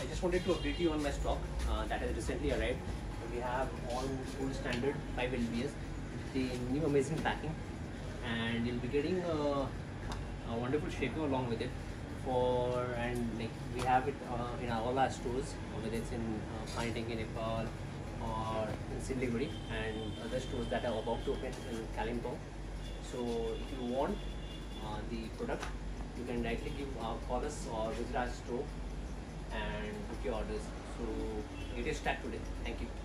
I just wanted to update you on my stock uh, that has recently arrived. We have all full standard 5 LBS, with the new amazing packing, and you'll be getting uh, a wonderful shaker along with it. For and like we have it uh, in all our stores, whether it's in uh, in Nepal or in Siliguri and other stores that are about to open in Kalimpong. So if you want uh, the product, you can directly give uh, call us or visit our store and book your orders. So it is stacked today. Thank you.